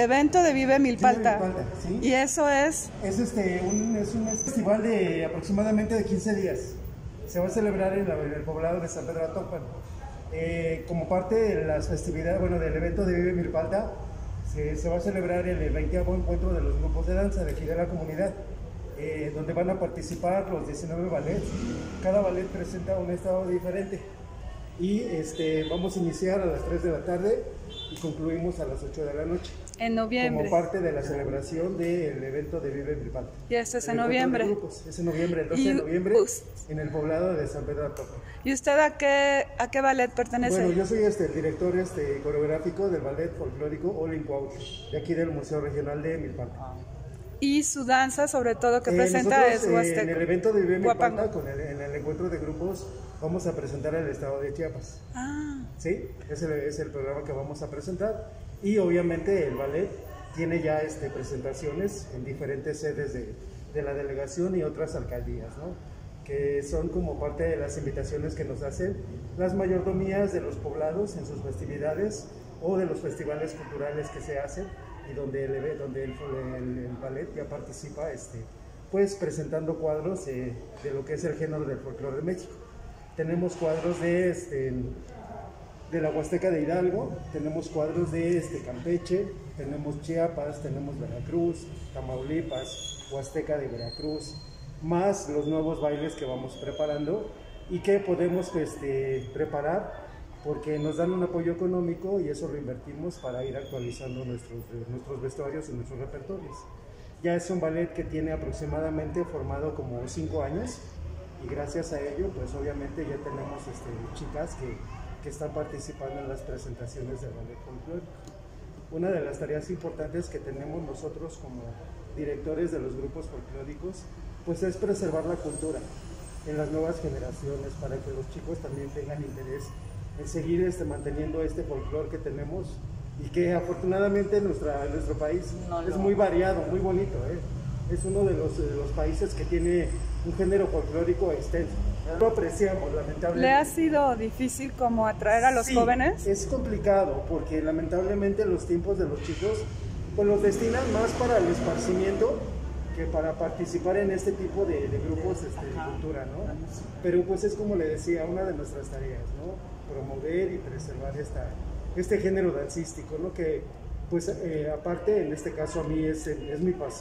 evento de Vive Milpalta. Vive Milpalta, sí. Y eso es, Es, este, un, es un festival de aproximadamente de 15 días. Se va a celebrar en, la- en el poblado de San Pedro Atopan. Eh, como parte de las festividades, bueno, del evento de Vive Milpalta, se, se va a celebrar el 20 encuentro de los grupos de danza de aquí de la comunidad, eh, donde van a participar los 19 ballets. Cada ballet presenta un estado diferente. Y este, vamos a iniciar a las 3 de la tarde y concluimos a las 8 de la noche. en noviembre. Como parte de la celebración del evento de Vive Milpalta. Y este es en noviembre. grupos. Es en noviembre, el 12 Y de noviembre, us- en el poblado de San Pedro de Atopa. ¿Y usted a qué, a qué ballet pertenece? Bueno, yo soy este, el director este, coreográfico del ballet folclórico Olin de aquí del Museo Regional de Milpalta. Y su danza, sobre todo, que Eh, presenta nosotros, es eh, Huasteco. en el evento de Guapango. Milpalta, con el, en el encuentro de grupos, vamos a presentar el estado de Chiapas. Ah, ¿sí? Es el, es el programa que vamos a presentar. Y obviamente el ballet tiene ya este, presentaciones en diferentes sedes de, de la delegación y otras alcaldías, ¿no? que son como parte de las invitaciones que nos hacen las mayordomías de los poblados en sus festividades o de los festivales culturales que se hacen y donde el, donde el, el- el ballet ya participa este, pues presentando cuadros eh, de lo que es el género del folclore de México. Tenemos cuadros de este, de la Huasteca de Hidalgo, tenemos cuadros de este, Campeche, tenemos Chiapas, tenemos Veracruz, Tamaulipas, Huasteca de Veracruz, más los nuevos bailes que vamos preparando y que podemos este, preparar porque nos dan un apoyo económico y eso lo invertimos para ir actualizando nuestros, nuestros vestuarios y nuestros repertorios. Ya es un ballet que tiene aproximadamente formado como cinco años y gracias a ello, pues obviamente ya tenemos este, chicas que, que están participando en las presentaciones del ballet folclórico. Una de las tareas importantes que tenemos nosotros como directores de los grupos folclóricos, pues es preservar la cultura en las nuevas generaciones para que los chicos también tengan interés en seguir este, manteniendo este folclore que tenemos y que afortunadamente en, nuestra, en nuestro país es muy variado, muy bonito. ¿eh? Es uno de los, de los países que tiene un género folclórico extenso. Lo apreciamos, lamentablemente. ¿Le ha sido difícil como atraer a los Sí, jóvenes? Es complicado porque lamentablemente los tiempos de los chicos pues los destinan más para el esparcimiento que para participar en este tipo de, de grupos este, de cultura, ¿no? Pero pues es como le decía, una de nuestras tareas, ¿no? Promover y preservar esta, este género dancístico, ¿no? Que pues eh, aparte en este caso a mí es, es mi pasión.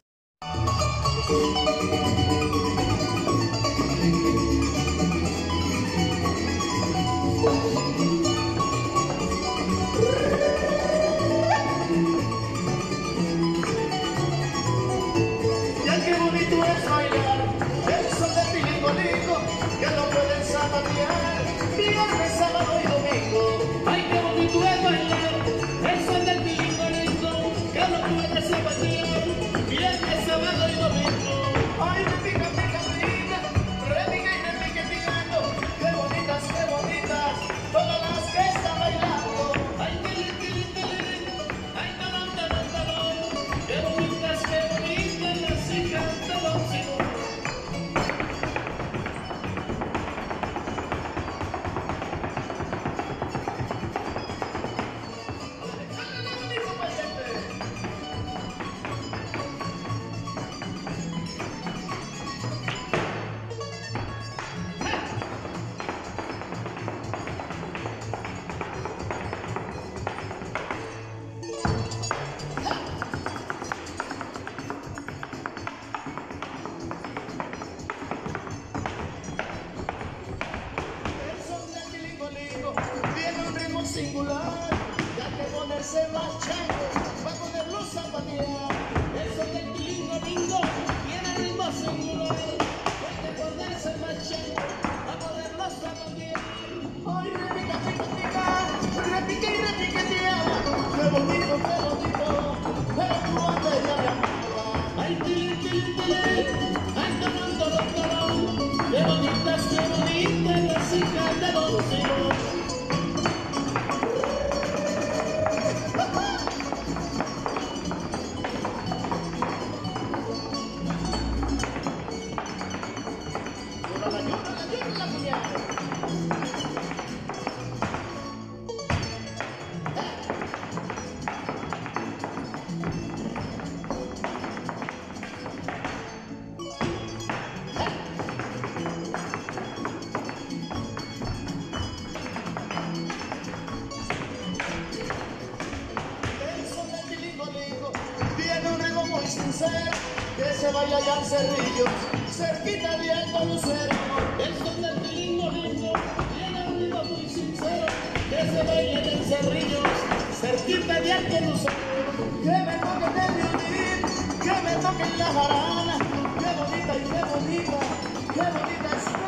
Singular, ya que ponerse más changos va a ponerlos a zapatear. Que se baila allá al cerrillo, cerquita de Alto Lucero, el son del tilingo lindo, tiene un ritmo muy sincero, que se baila en el cerrillo, cerquita de Alto Lucero, que me toquen el violín, que me toquen la jarana, qué bonita y qué bonita, qué bonita es